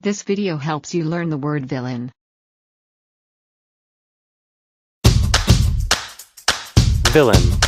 This video helps you learn the word villain. Villain.